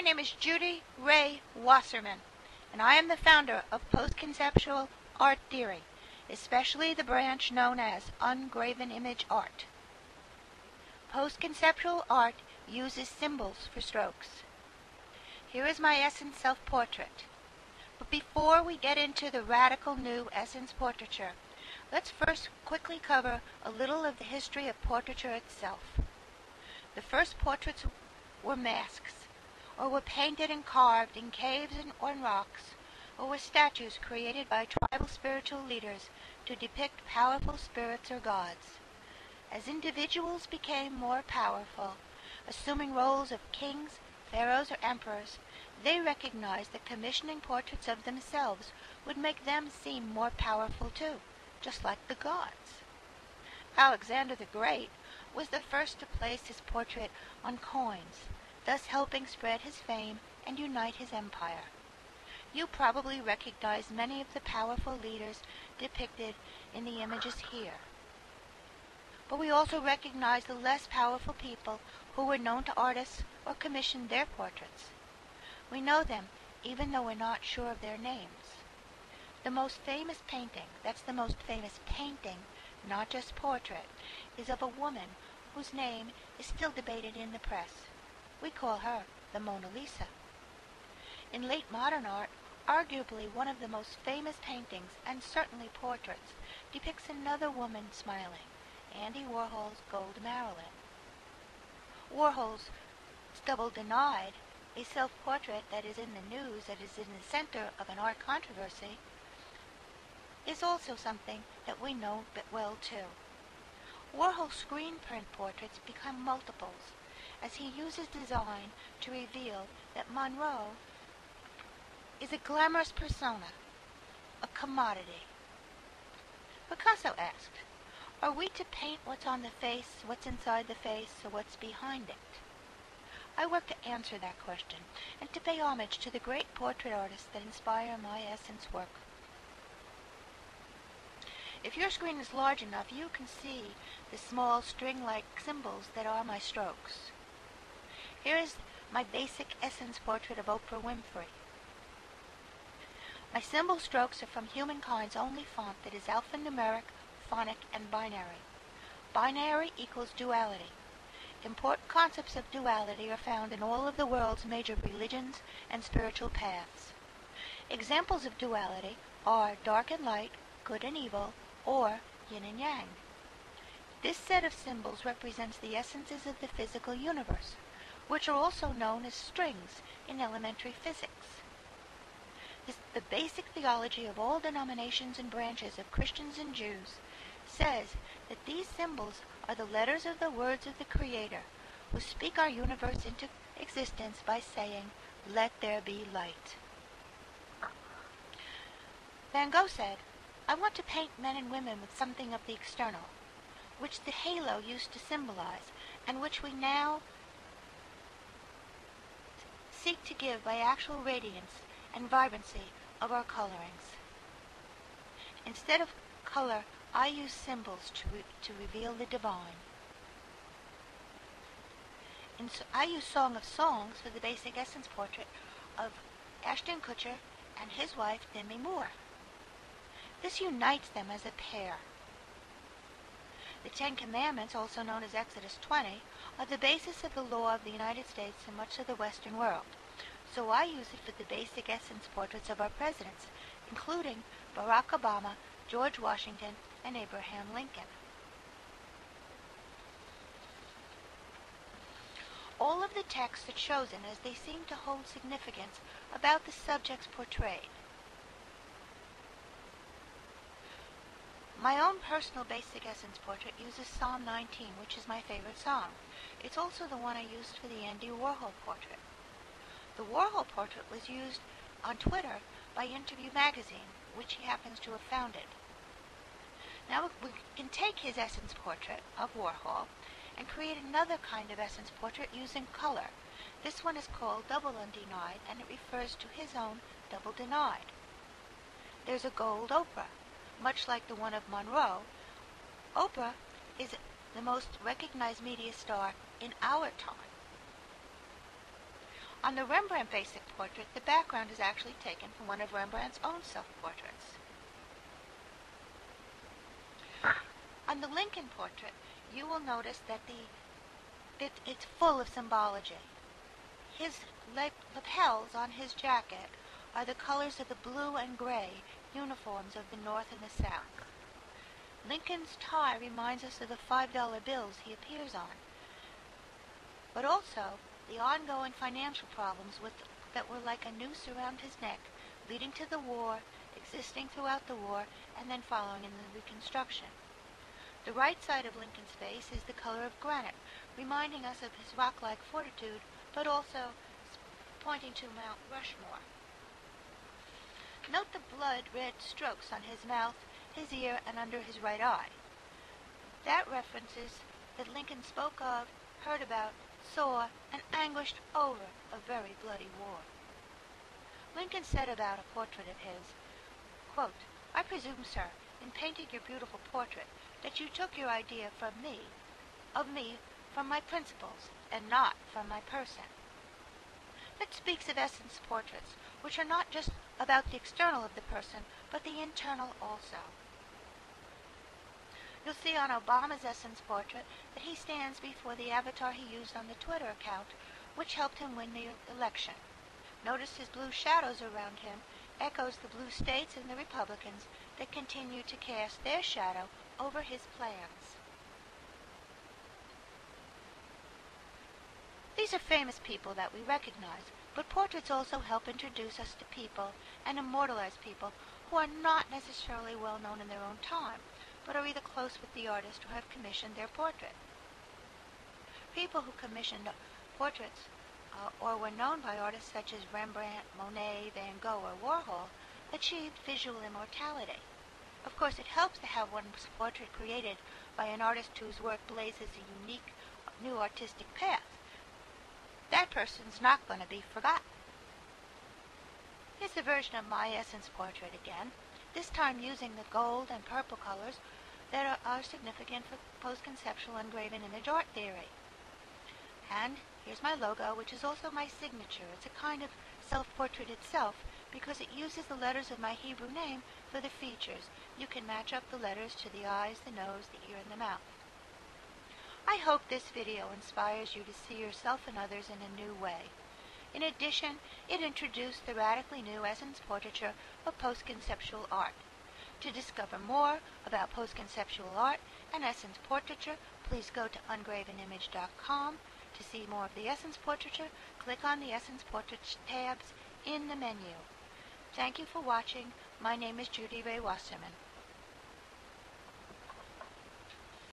my name is Judy Rey Wasserman, and I am the founder of post-conceptual art theory, especially the branch known as ungraven image art. Post-conceptual art uses symbols for strokes. Here is my Essence self-portrait. But before we get into the radical new Essence portraiture, let's first quickly cover a little of the history of portraiture itself. The first portraits were masks, or were painted and carved in caves and on rocks, or were statues created by tribal spiritual leaders to depict powerful spirits or gods. As individuals became more powerful, assuming roles of kings, pharaohs, or emperors, they recognized that commissioning portraits of themselves would make them seem more powerful too, just like the gods. Alexander the Great was the first to place his portrait on coins, thus helping spread his fame and unite his empire. You probably recognize many of the powerful leaders depicted in the images here. But we also recognize the less powerful people who were known to artists or commissioned their portraits. We know them even though we're not sure of their names. The most famous painting, that's the most famous painting, not just portrait, is of a woman whose name is still debated in the press. We call her the Mona Lisa. In late modern art, arguably one of the most famous paintings, and certainly portraits, depicts another woman smiling, Andy Warhol's Gold Marilyn. Warhol's Double Denied, a self-portrait that is in the news, that is in the center of an art controversy, is also something that we know but well too. Warhol's screen print portraits become multiples, as he uses design to reveal that Monroe is a glamorous persona, a commodity. Picasso asked, are we to paint what's on the face, what's inside the face, or what's behind it? I work to answer that question and to pay homage to the great portrait artists that inspire my essence work. If your screen is large enough, you can see the small string-like symbols that are my strokes. Here is my basic essence portrait of Oprah Winfrey. My symbol strokes are from humankind's only font that is alphanumeric, phonic, and binary. Binary equals duality. Important concepts of duality are found in all of the world's major religions and spiritual paths. Examples of duality are dark and light, good and evil, or yin and yang. This set of symbols represents the essences of the physical universe which are also known as strings in elementary physics. This, the basic theology of all denominations and branches of Christians and Jews says that these symbols are the letters of the words of the Creator who speak our universe into existence by saying, Let there be light. Van Gogh said, I want to paint men and women with something of the external, which the halo used to symbolize, and which we now seek to give by actual radiance and vibrancy of our colorings. Instead of color, I use symbols to, re- to reveal the divine. And so I use Song of Songs for the basic essence portrait of Ashton Kutcher and his wife Demi Moore. This unites them as a pair. The Ten Commandments, also known as Exodus 20, are the basis of the law of the United States and much of the Western world. So I use it for the basic essence portraits of our presidents, including Barack Obama, George Washington, and Abraham Lincoln. All of the texts are chosen as they seem to hold significance about the subjects portrayed. My own personal basic essence portrait uses Psalm 19, which is my favorite song. It's also the one I used for the Andy Warhol portrait. The Warhol portrait was used on Twitter by Interview Magazine, which he happens to have founded. Now we can take his essence portrait of Warhol and create another kind of essence portrait using color. This one is called Double Undenied and it refers to his own Double Denied. There's a gold Oprah, much like the one of Monroe. Oprah is the most recognized media star in our time. On the Rembrandt basic portrait, the background is actually taken from one of Rembrandt's own self-portraits. On the Lincoln portrait, you will notice that the it, it's full of symbology. His lapels on his jacket are the colors of the blue and gray uniforms of the North and the South. Lincoln's tie reminds us of the five dollar bills he appears on, but also the ongoing financial problems with, that were like a noose around his neck, leading to the war, existing throughout the war, and then following in the Reconstruction. The right side of Lincoln's face is the color of granite, reminding us of his rock-like fortitude, but also pointing to Mount Rushmore. Note the blood-red strokes on his mouth, his ear, and under his right eye. That references that Lincoln spoke of, heard about, saw, and anguished over a very bloody war. Lincoln said about a portrait of his, quote, I presume, sir, in painting your beautiful portrait, that you took your idea from me, of me, from my principles, and not from my person. That speaks of essence portraits, which are not just about the external of the person, but the internal also. You'll see on Obama's essence portrait that he stands before the avatar he used on the Twitter account, which helped him win the election. Notice his blue shadows around him echoes the blue states and the Republicans that continue to cast their shadow over his plans. These are famous people that we recognize, but portraits also help introduce us to people and immortalize people who are not necessarily well known in their own time, but are either close with the artist or have commissioned their portrait. People who commissioned portraits uh, or were known by artists such as Rembrandt, Monet, Van Gogh, or Warhol achieved visual immortality. Of course, it helps to have one's portrait created by an artist whose work blazes a unique new artistic path. That person's not going to be forgotten. Here's a version of my essence portrait again, this time using the gold and purple colors that are, are significant for post-conceptual ungraven image art theory. And here's my logo, which is also my signature. It's a kind of self-portrait itself because it uses the letters of my Hebrew name for the features. You can match up the letters to the eyes, the nose, the ear, and the mouth. I hope this video inspires you to see yourself and others in a new way. In addition, it introduced the radically new essence portraiture of post-conceptual art. To discover more about post-conceptual art and essence portraiture, please go to ungravenimage.com. To see more of the essence portraiture, click on the essence portrait tabs in the menu. Thank you for watching. My name is Judy Rey Wasserman.